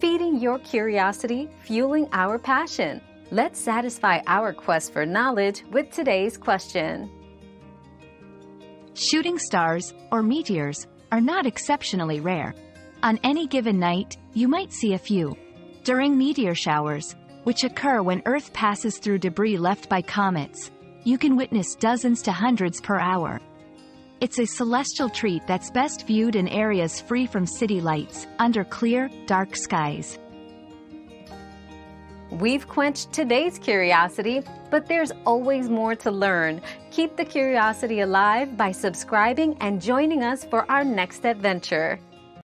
feeding your curiosity, fueling our passion. Let's satisfy our quest for knowledge with today's question. Shooting stars, or meteors, are not exceptionally rare. On any given night, you might see a few. During meteor showers, which occur when Earth passes through debris left by comets, you can witness dozens to hundreds per hour. It's a celestial treat that's best viewed in areas free from city lights, under clear, dark skies. We've quenched today's curiosity, but there's always more to learn. Keep the curiosity alive by subscribing and joining us for our next adventure.